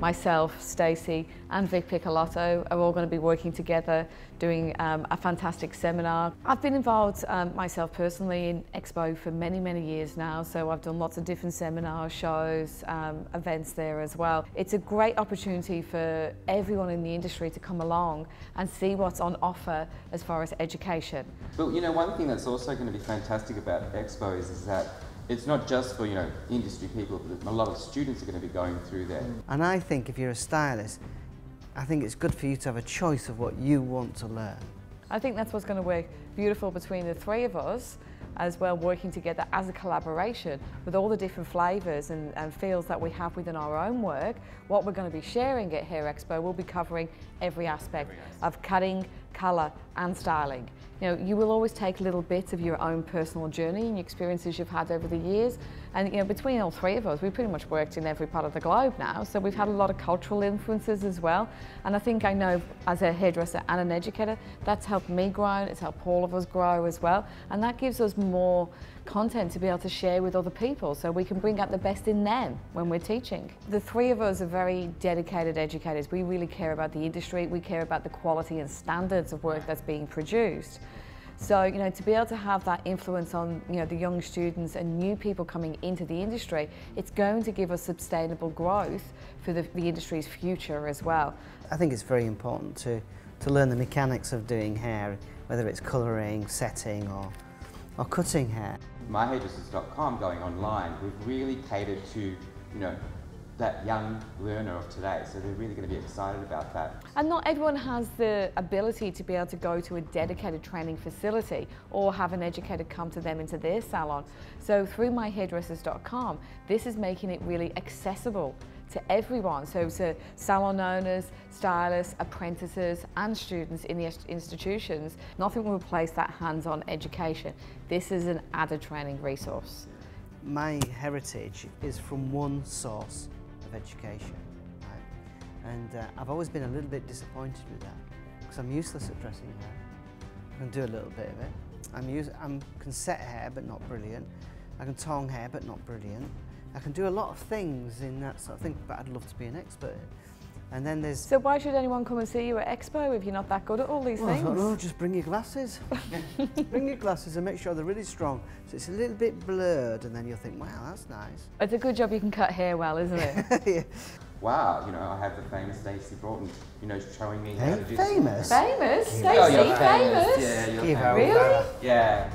myself, Stacey and Vic Piccolotto are all going to be working together doing um, a fantastic seminar. I've been involved um, myself personally in Expo for many, many years now, so I've done lots of different seminars, shows, um, events there as well. It's a great opportunity for everyone in the industry to come along and see what's on offer as far as education. But you know, one thing that's also going to be fantastic about Expo is, is that it's not just for you know industry people, but a lot of students are going to be going through there. Mm. And I think if you're a stylist, I think it's good for you to have a choice of what you want to learn. I think that's what's going to work beautiful between the three of us as well working together as a collaboration with all the different flavours and, and fields that we have within our own work. What we're going to be sharing at Hair Expo we'll be covering every aspect of cutting, colour and styling. You know, you will always take little bits of your own personal journey and experiences you've had over the years. And you know, between all three of us, we've pretty much worked in every part of the globe now. So we've had a lot of cultural influences as well. And I think I know as a hairdresser and an educator, that's helped me grow, it's helped all of us grow as well. And that gives us more content to be able to share with other people so we can bring out the best in them when we're teaching. The three of us are very dedicated educators. We really care about the industry, we care about the quality and standards of work that's being produced. So, you know, to be able to have that influence on, you know, the young students and new people coming into the industry, it's going to give us sustainable growth for the, the industry's future as well. I think it's very important to, to learn the mechanics of doing hair, whether it's colouring, setting or, or cutting hair. MyHairdressers.com going online, we've really catered to, you know, that young learner of today. So they're really going to be excited about that. And not everyone has the ability to be able to go to a dedicated training facility or have an educator come to them into their salon. So through myhairdressers.com, this is making it really accessible to everyone. So to salon owners, stylists, apprentices and students in the institutions, nothing will replace that hands-on education. This is an added training resource. My heritage is from one source of education. And uh, I've always been a little bit disappointed with that because I'm useless at dressing hair. I can do a little bit of it. I'm use, I can set hair but not brilliant. I can tong hair but not brilliant. I can do a lot of things in that sort of thing, but I'd love to be an expert. And then there's... So why should anyone come and see you at Expo if you're not that good at all these well, things? No, just bring your glasses. bring your glasses and make sure they're really strong. So it's a little bit blurred and then you'll think, wow, that's nice. It's a good job you can cut hair well, isn't it? yeah. Wow, you know, I have the famous Stacey Broughton, you know, showing me hey, how to do famous? Famous? Stacey, oh, you're famous? famous? Yeah, you're Give famous. Really? Yeah.